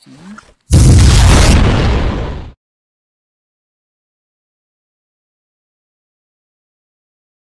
çıksın.